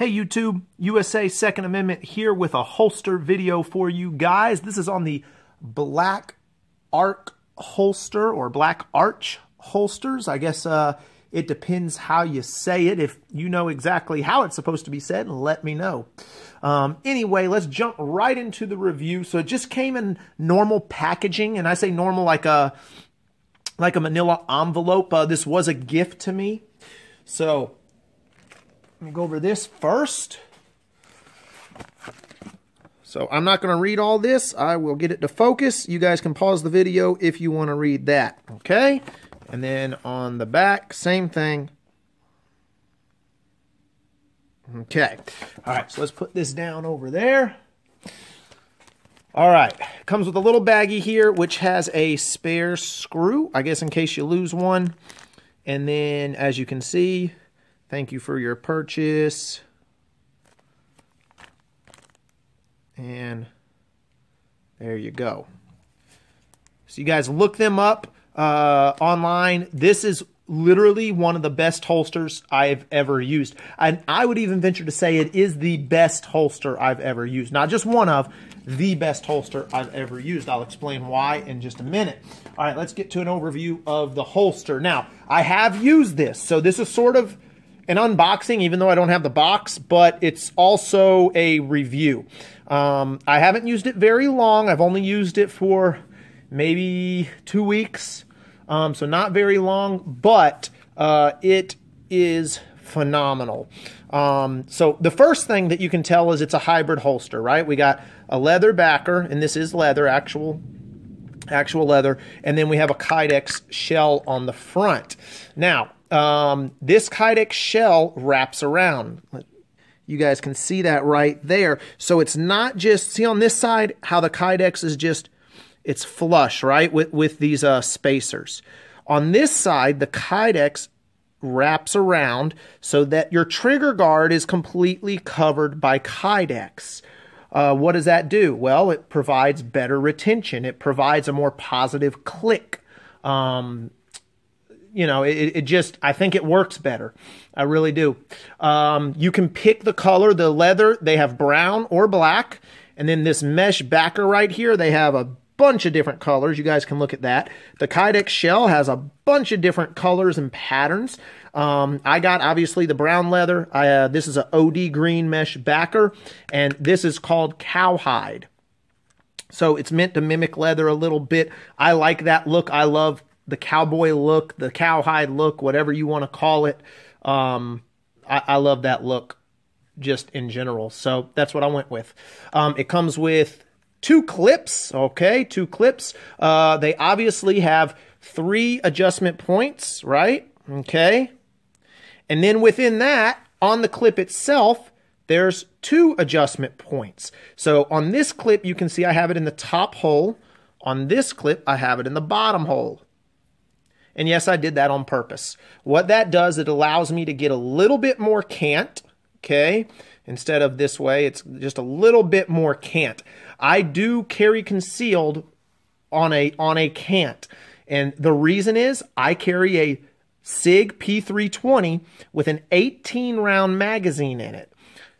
Hey YouTube, USA Second Amendment here with a holster video for you guys. This is on the Black Arc holster or Black Arch holsters. I guess uh, it depends how you say it. If you know exactly how it's supposed to be said, let me know. Um, anyway, let's jump right into the review. So it just came in normal packaging, and I say normal like a like a manila envelope. Uh, this was a gift to me. So let me go over this first. So I'm not going to read all this. I will get it to focus. You guys can pause the video if you want to read that. Okay? And then on the back, same thing. Okay. All right, so let's put this down over there. All right, comes with a little baggie here, which has a spare screw, I guess in case you lose one. And then, as you can see, Thank you for your purchase. And there you go. So you guys look them up uh, online. This is literally one of the best holsters I've ever used. And I would even venture to say it is the best holster I've ever used. Not just one of, the best holster I've ever used. I'll explain why in just a minute. All right, let's get to an overview of the holster. Now, I have used this, so this is sort of an unboxing, even though I don't have the box, but it's also a review. Um, I haven't used it very long. I've only used it for maybe two weeks, um, so not very long, but uh, it is phenomenal. Um, so the first thing that you can tell is it's a hybrid holster, right? We got a leather backer, and this is leather, actual actual leather, and then we have a Kydex shell on the front. Now, um, this Kydex shell wraps around. You guys can see that right there. So it's not just, see on this side how the Kydex is just, it's flush, right, with, with these uh, spacers. On this side, the Kydex wraps around so that your trigger guard is completely covered by Kydex. Uh, what does that do? Well, it provides better retention. It provides a more positive click. Um, you know, it, it just, I think it works better. I really do. Um, you can pick the color, the leather, they have brown or black. And then this mesh backer right here, they have a bunch of different colors. You guys can look at that. The Kydex shell has a bunch of different colors and patterns. Um, I got obviously the brown leather. I, uh, this is an OD green mesh backer, and this is called cowhide. So it's meant to mimic leather a little bit. I like that look. I love the cowboy look, the cowhide look, whatever you want to call it. Um, I, I, love that look just in general. So that's what I went with. Um, it comes with two clips, okay, two clips. Uh, they obviously have three adjustment points, right? Okay. And then within that, on the clip itself, there's two adjustment points. So on this clip, you can see I have it in the top hole. On this clip, I have it in the bottom hole. And yes, I did that on purpose. What that does, it allows me to get a little bit more cant, okay? Instead of this way, it's just a little bit more cant. I do carry concealed on a on a cant. And the reason is I carry a SIG P320 with an 18 round magazine in it.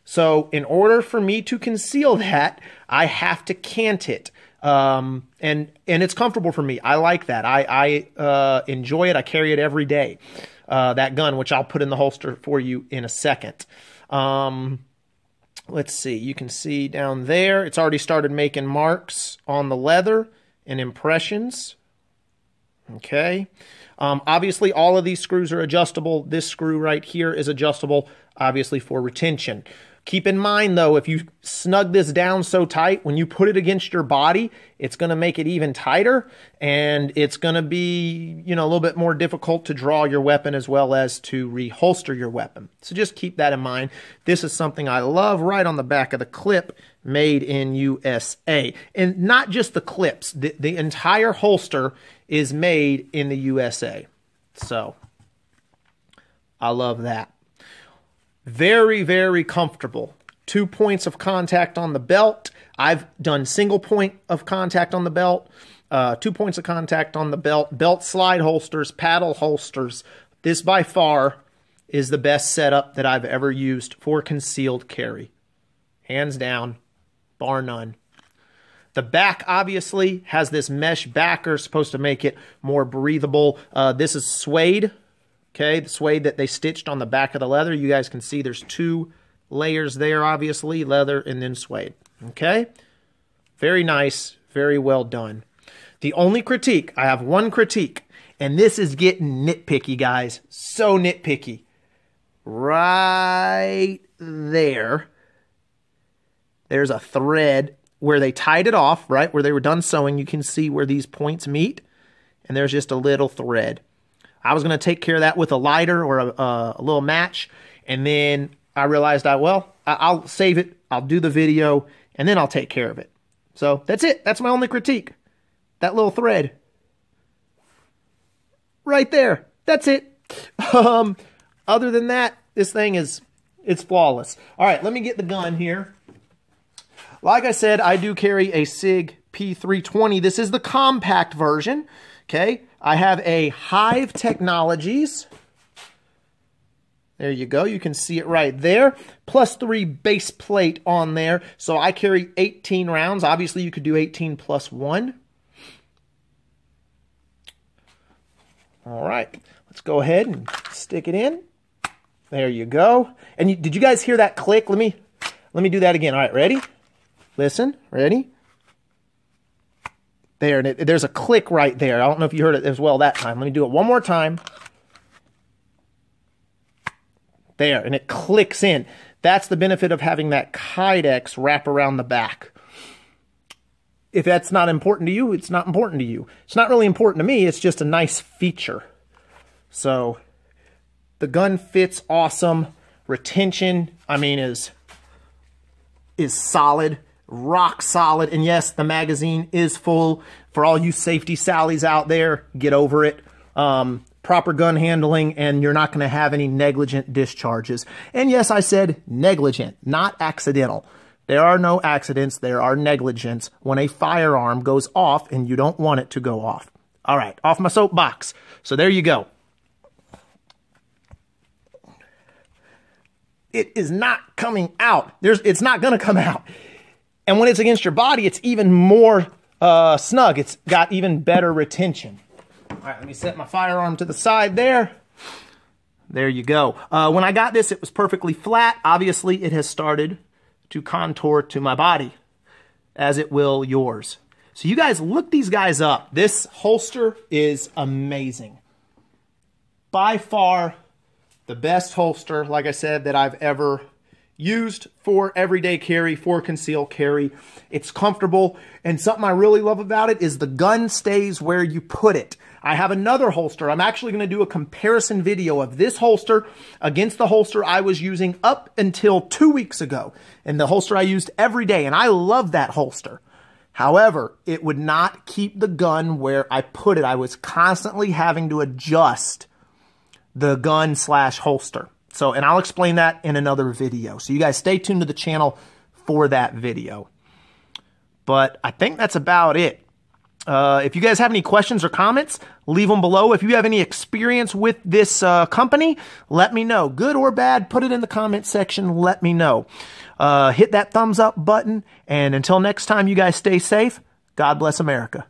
So in order for me to conceal that, I have to cant it um, and and it's comfortable for me. I like that. I I uh, enjoy it. I carry it every day. Uh, that gun, which I'll put in the holster for you in a second. Um, let's see. You can see down there. It's already started making marks on the leather and impressions. Okay. Um, obviously, all of these screws are adjustable. This screw right here is adjustable, obviously, for retention. Keep in mind though, if you snug this down so tight, when you put it against your body, it's going to make it even tighter and it's going to be, you know, a little bit more difficult to draw your weapon as well as to reholster your weapon. So just keep that in mind. This is something I love right on the back of the clip made in USA. And not just the clips, the, the entire holster is made in the USA. So I love that. Very, very comfortable. Two points of contact on the belt. I've done single point of contact on the belt, uh, two points of contact on the belt, belt slide holsters, paddle holsters. This by far is the best setup that I've ever used for concealed carry. Hands down, bar none. The back obviously has this mesh backer, supposed to make it more breathable. Uh, this is suede, okay, the suede that they stitched on the back of the leather. You guys can see there's two layers there, obviously, leather and then suede, okay? Very nice, very well done. The only critique, I have one critique, and this is getting nitpicky, guys. So nitpicky. Right there, there's a thread where they tied it off, right? Where they were done sewing, you can see where these points meet, and there's just a little thread. I was going to take care of that with a lighter or a, a, a little match, and then I realized I, well, I'll save it, I'll do the video, and then I'll take care of it. So that's it. That's my only critique. That little thread. Right there. That's it. Um, other than that, this thing is, it's flawless. All right, let me get the gun here. Like I said, I do carry a SIG P320. This is the compact version. Okay, I have a Hyve Technologies. There you go. You can see it right there. Plus three base plate on there. So I carry 18 rounds. Obviously, you could do 18 plus one. All right. Let's go ahead and stick it in. There you go. And you, did you guys hear that click? Let me let me do that again. All right, ready? Listen, ready? There, and it, there's a click right there. I don't know if you heard it as well that time. Let me do it one more time. There, and it clicks in. That's the benefit of having that Kydex wrap around the back. If that's not important to you, it's not important to you. It's not really important to me. It's just a nice feature. So, the gun fits awesome. Retention, I mean, is is solid rock solid. And yes, the magazine is full. For all you safety sallies out there, get over it. Um, proper gun handling, and you're not going to have any negligent discharges. And yes, I said negligent, not accidental. There are no accidents, there are negligence when a firearm goes off and you don't want it to go off. All right, off my soapbox. So there you go. It is not coming out. There's, it's not going to come out. And when it's against your body, it's even more uh, snug. It's got even better retention. All right, let me set my firearm to the side there. There you go. Uh, when I got this, it was perfectly flat. Obviously, it has started to contour to my body, as it will yours. So you guys look these guys up. This holster is amazing. By far the best holster, like I said, that I've ever used for everyday carry, for concealed carry. It's comfortable, and something I really love about it is the gun stays where you put it. I have another holster. I'm actually going to do a comparison video of this holster against the holster I was using up until two weeks ago, and the holster I used every day, and I love that holster. However, it would not keep the gun where I put it. I was constantly having to adjust the gun slash holster. So, and I'll explain that in another video. So you guys stay tuned to the channel for that video. But I think that's about it. Uh, if you guys have any questions or comments, leave them below. If you have any experience with this uh, company, let me know. Good or bad, put it in the comment section. Let me know. Uh, hit that thumbs up button. And until next time, you guys stay safe. God bless America.